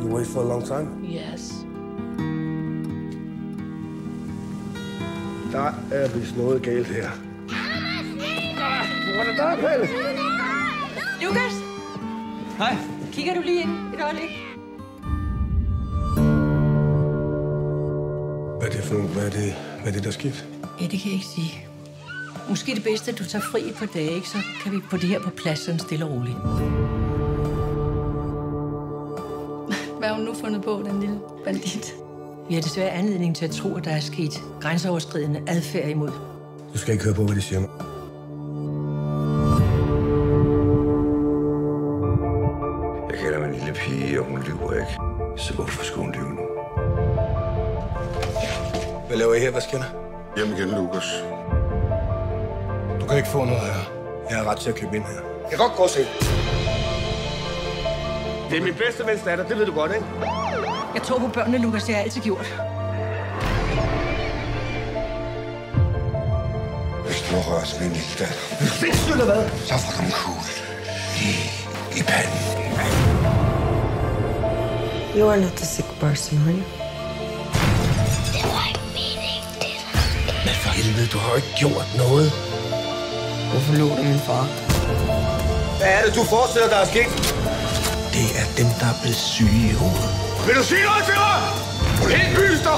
You wait for a long time. Yes. Der er vist noget galt her. Hvor er det der, Pelle? Lukas, Hej. kigger du lige ind et øjeblik? Hvad er det for Hvad er det, hvad er det der er sket? Ja, det kan jeg ikke sige. Måske det bedste, at du tager fri par dage, ikke? så kan vi få det her på plads sådan stille og roligt. Hvad har hun nu fundet på, den lille bandit? Vi har desværre anledning til at tro, at der er sket grænseoverskridende adfærd imod. Du skal ikke høre på, hvad de siger. Jeg kalder mig en lille pige, og hun lyver ikke. Så hvorfor skulle hun lyve nu? Hvad laver I her? Hvad sker der? Hjem igen, Lukas. Du kan ikke få noget her. Jeg har ret til at købe ind her. Jeg kan godt gå og se. Det er min bedste vens datter, det ved du godt, ikke? Jeg tror på børnene, Lukas. Det har jeg altid gjort. Hvis du rører ved min lille datter, Sindssygt eller hvad? så får du en kugle lige i panden. You are not a sick person, are you? Helvede, du har jo ikke gjort noget. Hvorfor lå du min far? Hvad er det, du forestiller der er sket? Det er dem, der er blevet syge i hovedet. Vil du sige noget til mig? Hele byen står